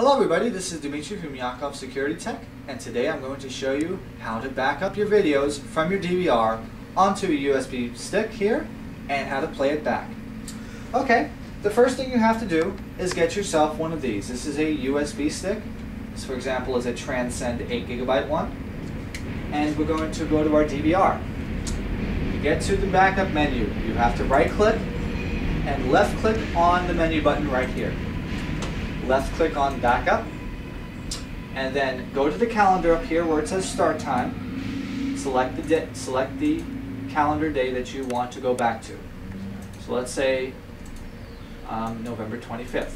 Hello everybody, this is Demitri from Yakov Security Tech and today I'm going to show you how to back up your videos from your DVR onto a USB stick here and how to play it back. Okay, the first thing you have to do is get yourself one of these. This is a USB stick. This for example is a Transcend 8 gigabyte one and we're going to go to our DVR. To get to the backup menu, you have to right click and left click on the menu button right here left click on backup, and then go to the calendar up here where it says start time. Select the select the calendar day that you want to go back to. So let's say um, November 25th.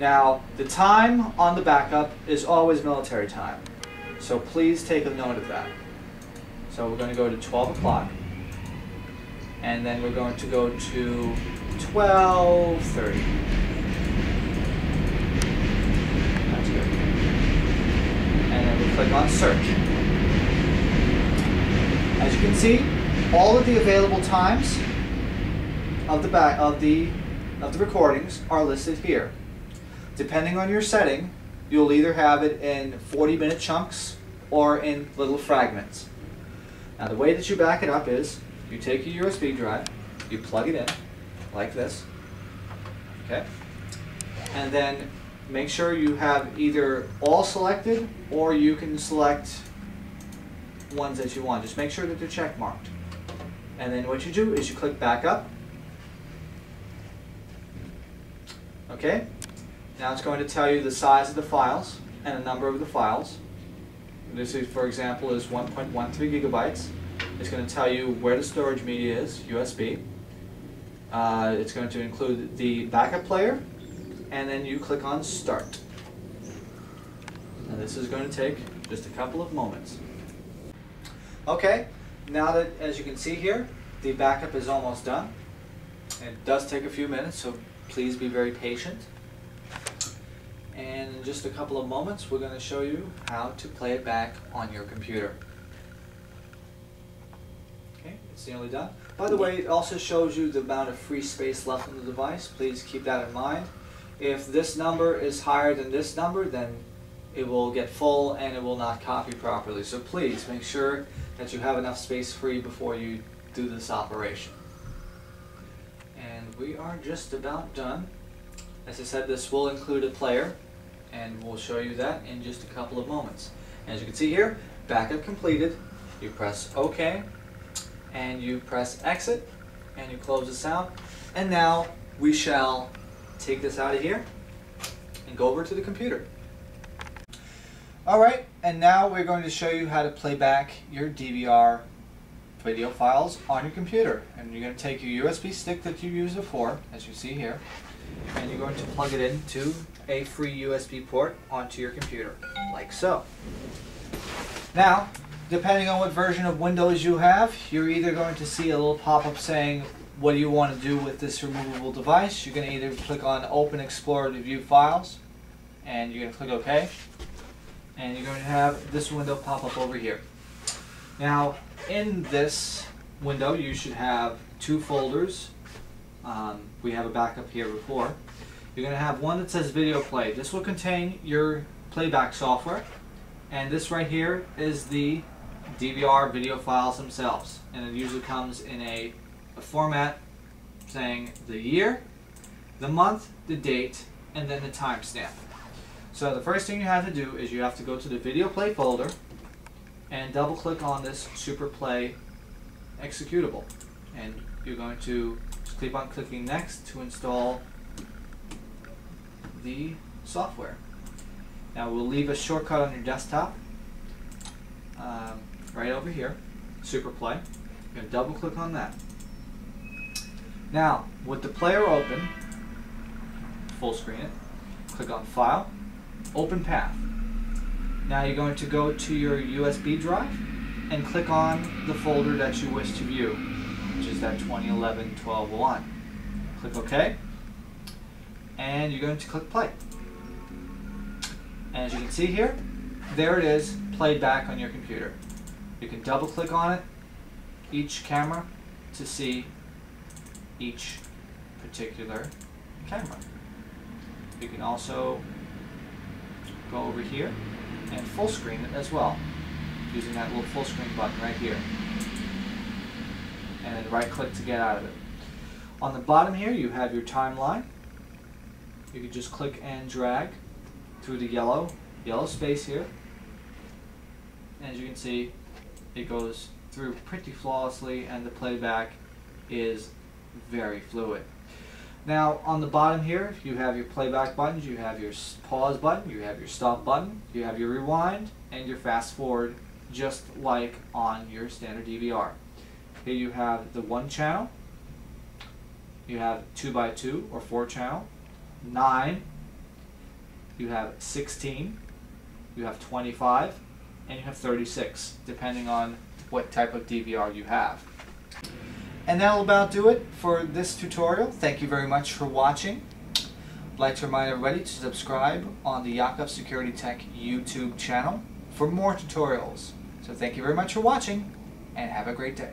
Now the time on the backup is always military time, so please take a note of that. So we're going to go to 12 o'clock, and then we're going to go to 12:30. Click on search. As you can see, all of the available times of the back of the of the recordings are listed here. Depending on your setting, you'll either have it in 40 minute chunks or in little fragments. Now the way that you back it up is you take your USB drive, you plug it in like this, okay, and then make sure you have either all selected or you can select ones that you want. Just make sure that they're check marked. And then what you do is you click back up. Okay? Now it's going to tell you the size of the files and the number of the files. This is, for example, is 1.13 gigabytes. It's going to tell you where the storage media is, USB. Uh, it's going to include the backup player, and then you click on Start. And this is going to take just a couple of moments. Okay, now that, as you can see here, the backup is almost done. It does take a few minutes, so please be very patient. And in just a couple of moments, we're going to show you how to play it back on your computer. Okay, it's nearly done. By the way, it also shows you the amount of free space left on the device. Please keep that in mind. If this number is higher than this number, then it will get full and it will not copy properly. So please make sure that you have enough space free before you do this operation. And we are just about done. As I said, this will include a player and we'll show you that in just a couple of moments. As you can see here, backup completed. You press OK and you press exit and you close this out. And now we shall take this out of here and go over to the computer. Alright, and now we're going to show you how to play back your DVR video files on your computer. And you're going to take your USB stick that you used before, as you see here, and you're going to plug it into a free USB port onto your computer, like so. Now, depending on what version of Windows you have, you're either going to see a little pop-up saying what do you want to do with this removable device. You're going to either click on Open Explorer to view files, and you're going to click OK. And you're going to have this window pop up over here. Now, in this window, you should have two folders. Um, we have a backup here before. You're going to have one that says Video Play. This will contain your playback software. And this right here is the DVR video files themselves. And it usually comes in a a format saying the year, the month, the date, and then the timestamp. So the first thing you have to do is you have to go to the video play folder and double click on this super play executable. And you're going to keep on clicking next to install the software. Now we'll leave a shortcut on your desktop um, right over here, super play. You're going to double click on that. Now, with the player open, full screen it, click on File, Open Path. Now you're going to go to your USB drive and click on the folder that you wish to view, which is that 2011-12 one. Click OK, and you're going to click Play. And as you can see here, there it is, played back on your computer. You can double click on it, each camera, to see each particular camera. You can also go over here and full screen it as well, using that little full screen button right here. And then right click to get out of it. On the bottom here, you have your timeline. You can just click and drag through the yellow, yellow space here. And as you can see, it goes through pretty flawlessly and the playback is very fluid. Now on the bottom here, you have your playback buttons, you have your pause button, you have your stop button, you have your rewind, and your fast forward, just like on your standard DVR. Here you have the one channel, you have two by two or four channel, nine, you have 16, you have 25, and you have 36, depending on what type of DVR you have. And that'll about do it for this tutorial. Thank you very much for watching. I'd like to remind everybody to subscribe on the Yakov Security Tech YouTube channel for more tutorials. So thank you very much for watching and have a great day.